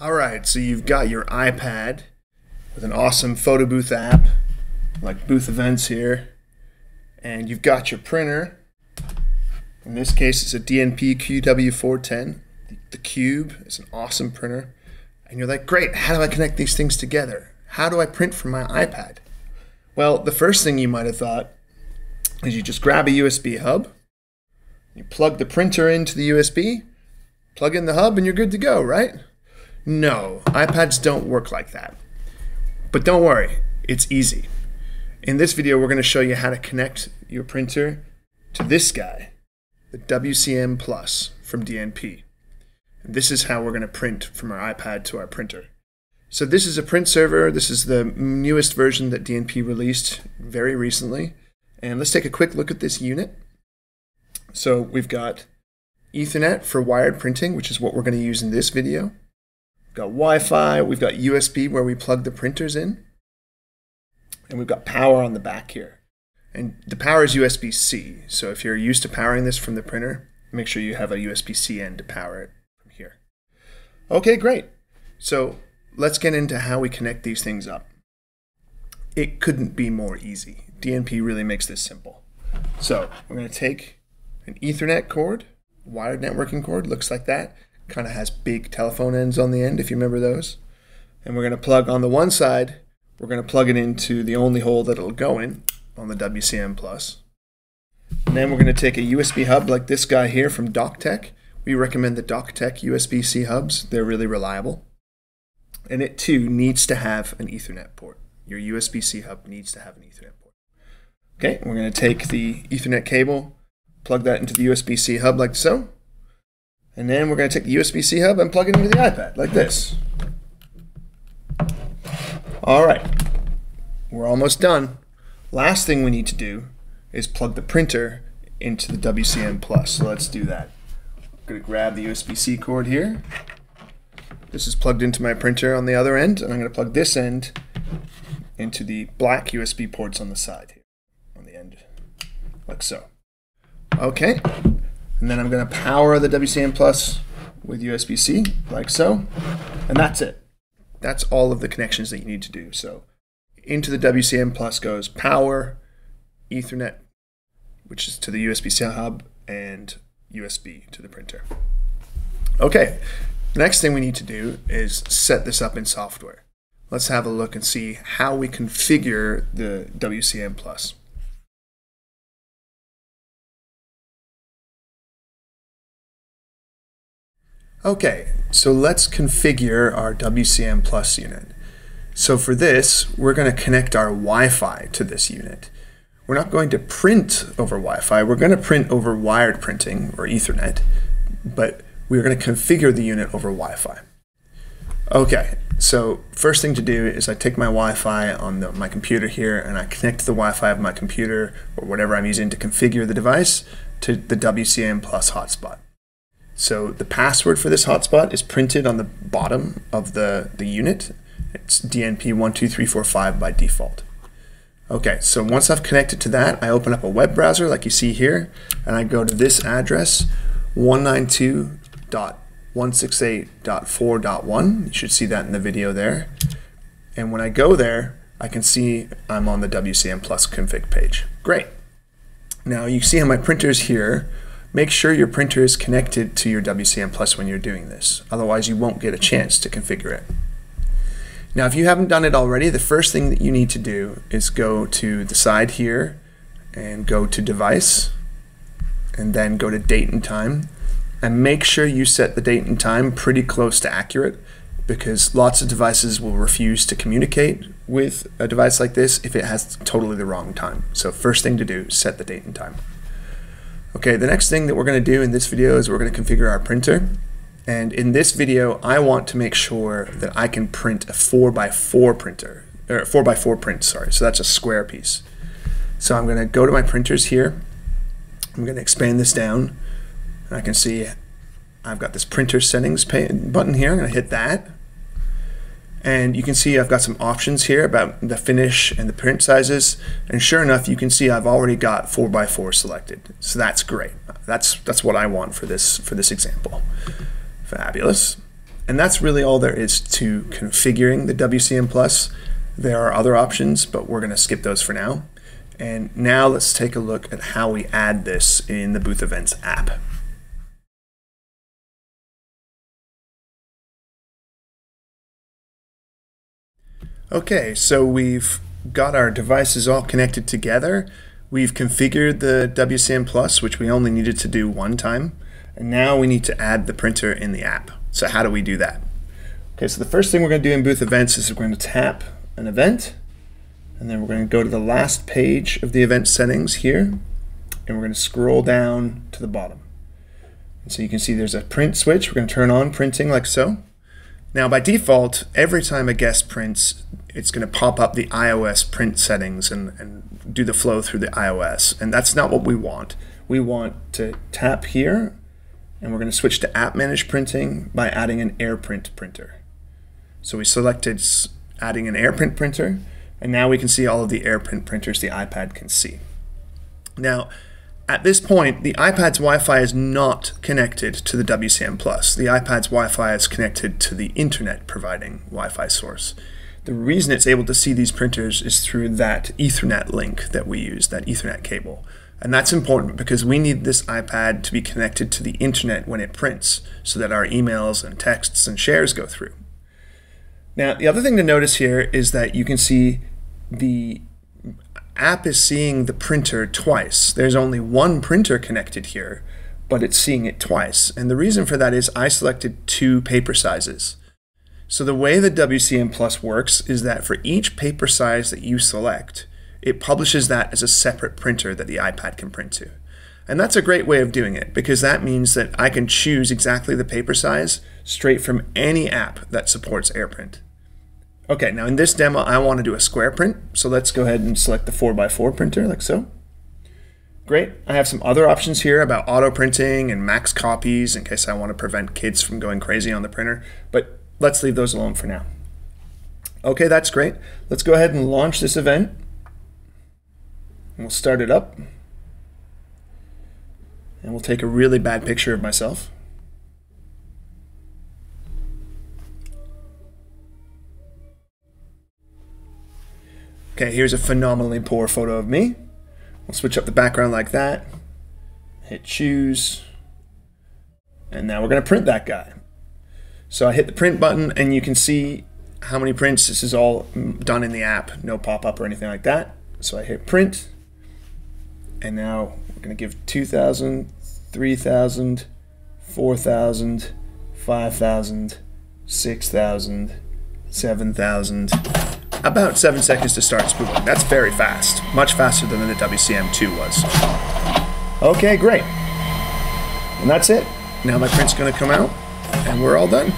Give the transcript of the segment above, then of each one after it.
All right, so you've got your iPad with an awesome photo booth app, like Booth Events here, and you've got your printer. In this case, it's a DNP QW410. The Cube is an awesome printer. And you're like, great, how do I connect these things together? How do I print from my iPad? Well, the first thing you might have thought is you just grab a USB hub, you plug the printer into the USB, plug in the hub, and you're good to go, right? No, iPads don't work like that. But don't worry, it's easy. In this video, we're going to show you how to connect your printer to this guy, the WCM Plus from DNP. And this is how we're going to print from our iPad to our printer. So this is a print server. This is the newest version that DNP released very recently. And let's take a quick look at this unit. So we've got Ethernet for wired printing, which is what we're going to use in this video. Got Wi-Fi, we've got USB where we plug the printers in, and we've got power on the back here. And the power is USB-C, so if you're used to powering this from the printer, make sure you have a USB-C end to power it from here. Okay, great. So let's get into how we connect these things up. It couldn't be more easy. DNP really makes this simple. So we're going to take an Ethernet cord, wired networking cord, looks like that kind of has big telephone ends on the end, if you remember those. And we're going to plug on the one side, we're going to plug it into the only hole that it'll go in on the WCM Plus. And then we're going to take a USB hub like this guy here from Dockteck. We recommend the Dockteck USB-C hubs. They're really reliable. And it too needs to have an Ethernet port. Your USB-C hub needs to have an Ethernet port. Okay, we're going to take the Ethernet cable, plug that into the USB-C hub like so. And then we're going to take the USB-C hub and plug it into the iPad, like this. All right, we're almost done. Last thing we need to do is plug the printer into the WCM Plus. So let's do that. I'm going to grab the USB-C cord here. This is plugged into my printer on the other end, and I'm going to plug this end into the black USB ports on the side here, on the end, like so. Okay, and then I'm going to power the WCM Plus with USB-C, like so. And that's it. That's all of the connections that you need to do. So into the WCM Plus goes power, Ethernet, which is to the USB-C hub, and USB to the printer. Okay, the next thing we need to do is set this up in software. Let's have a look and see how we configure the WCM Plus. Okay, so let's configure our WCM Plus unit. So for this, we're going to connect our Wi-Fi to this unit. We're not going to print over Wi-Fi, we're going to print over wired printing or Ethernet, but we're going to configure the unit over Wi-Fi. Okay, so first thing to do is I take my Wi-Fi on the, my computer here and I connect the Wi-Fi of my computer or whatever I'm using to configure the device to the WCM Plus hotspot. So the password for this hotspot is printed on the bottom of the, the unit. It's DNP12345 by default. Okay, so once I've connected to that, I open up a web browser like you see here, and I go to this address, 192.168.4.1. You should see that in the video there. And when I go there, I can see I'm on the WCM Plus config page. Great. Now you see how my printer is here. Make sure your printer is connected to your WCM Plus when you're doing this. Otherwise, you won't get a chance to configure it. Now, if you haven't done it already, the first thing that you need to do is go to the side here and go to Device and then go to Date and Time. And make sure you set the date and time pretty close to accurate because lots of devices will refuse to communicate with a device like this if it has totally the wrong time. So first thing to do, set the date and time. Okay, the next thing that we're going to do in this video is we're going to configure our printer. And in this video, I want to make sure that I can print a 4x4 printer, or 4x4 print, sorry. So that's a square piece. So I'm going to go to my printers here. I'm going to expand this down. And I can see I've got this printer settings button here. I'm going to hit that. And you can see I've got some options here about the finish and the print sizes. And sure enough, you can see I've already got 4x4 selected. So that's great. That's, that's what I want for this, for this example. Fabulous. And that's really all there is to configuring the WCM Plus. There are other options, but we're going to skip those for now. And now let's take a look at how we add this in the Booth Events app. Okay, so we've got our devices all connected together. We've configured the WCM Plus, which we only needed to do one time. And now we need to add the printer in the app. So how do we do that? Okay, so the first thing we're going to do in Booth Events is we're going to tap an event, and then we're going to go to the last page of the event settings here, and we're going to scroll down to the bottom. And so you can see there's a print switch. We're going to turn on printing like so. Now by default, every time a guest prints, it's going to pop up the iOS print settings and, and do the flow through the iOS. And that's not what we want. We want to tap here, and we're going to switch to App Managed Printing by adding an AirPrint printer. So we selected adding an AirPrint printer, and now we can see all of the AirPrint printers the iPad can see. Now, at this point, the iPad's Wi-Fi is not connected to the WCM Plus. The iPad's Wi-Fi is connected to the internet providing Wi-Fi source. The reason it's able to see these printers is through that Ethernet link that we use, that Ethernet cable. And that's important because we need this iPad to be connected to the internet when it prints so that our emails and texts and shares go through. Now, the other thing to notice here is that you can see the app is seeing the printer twice. There's only one printer connected here, but it's seeing it twice. And the reason for that is I selected two paper sizes. So the way the WCM Plus works is that for each paper size that you select, it publishes that as a separate printer that the iPad can print to. And that's a great way of doing it because that means that I can choose exactly the paper size straight from any app that supports AirPrint. Okay, now in this demo, I want to do a square print. So let's go ahead and select the 4x4 printer like so. Great. I have some other options here about auto printing and max copies in case I want to prevent kids from going crazy on the printer, but let's leave those alone for now. Okay, that's great. Let's go ahead and launch this event. And we'll start it up. And we'll take a really bad picture of myself. Okay, here's a phenomenally poor photo of me. We'll switch up the background like that. Hit choose. And now we're going to print that guy. So I hit the print button and you can see how many prints. This is all mm, done in the app, no pop-up or anything like that. So I hit print. And now we're going to give 2,000, 3,000, 4,000, 5,000, 6,000, 7,000, about 7 seconds to start spooling. That's very fast. Much faster than the WCM2 was. Okay, great. And that's it. Now my print's going to come out, and we're all done.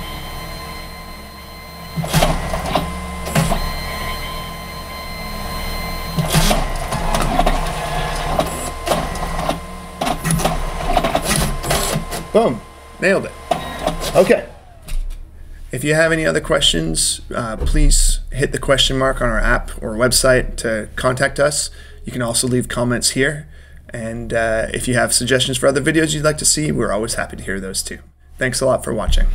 Boom. Nailed it. Okay. If you have any other questions, uh, please hit the question mark on our app or website to contact us. You can also leave comments here. And uh, if you have suggestions for other videos you'd like to see, we're always happy to hear those too. Thanks a lot for watching.